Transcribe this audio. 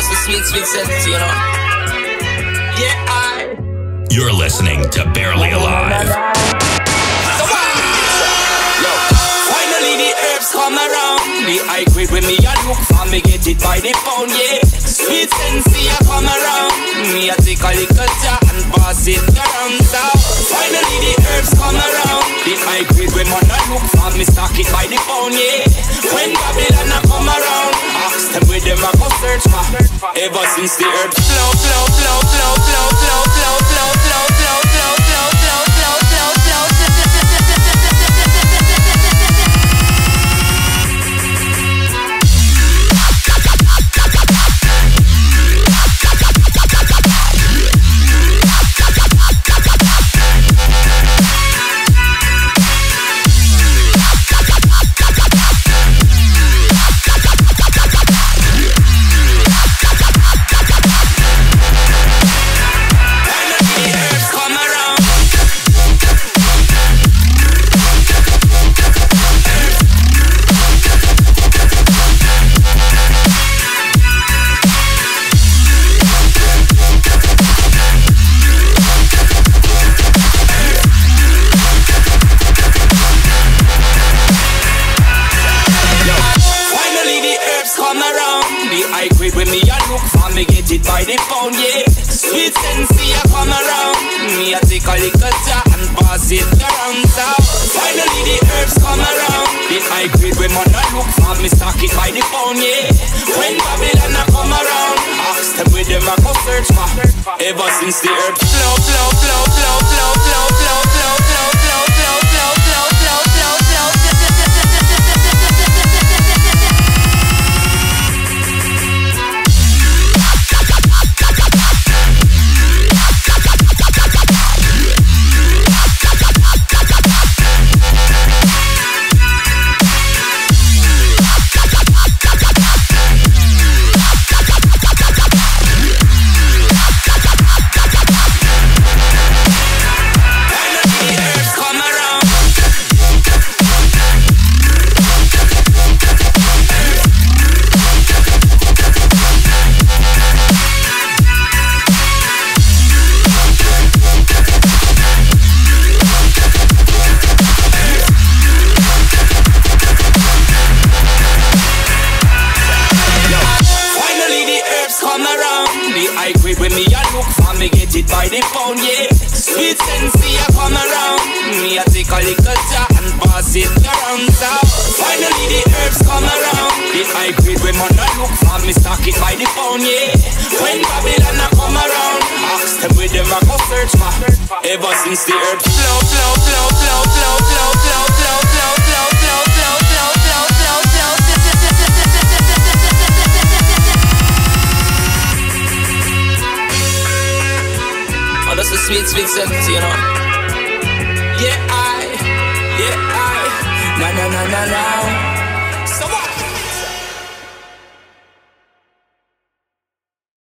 that's the sweet, sweet sense, you know. Yeah, I. You're listening to Barely Alive. Yo, finally the herbs come around. The high grade when me a look for me get it by the pound, yeah. Sweet sensi a come around. Me a take a little jar and pass it around. So finally the herbs come around. The high grade when man a look for me stock it by the pound, yeah. When Babylon a come around, them where them a go search for. Ever since the flow, flow, flow, flow, flow, flow, High grade when me, a look for me, get it by the pound, yeah. Sweet sensi, I come around. Me, a take a little jar and pass it around. So finally, the herbs come around. The high grade when man, I look for me, stock it by the pound, yeah. When Babylon, a come around. Ask them with them, I go search for. Ever since the herbs flow, flow, flow, flow, flow, flow, flow, flow. by the pound, yeah. Sweet sensi, I come around. Me, I take a little jar and pass it around. So finally, the herbs come around. The high grade we man not look for, me stock it by the pound, yeah. When Babylon I come around, ask them with them I go search for. Ever since the herbs flow, flow, flow, flow, flow, flow, flow, flow. That's a sweet, sweet sense, you know. Yeah, I, yeah, I, na na na na na. Someone.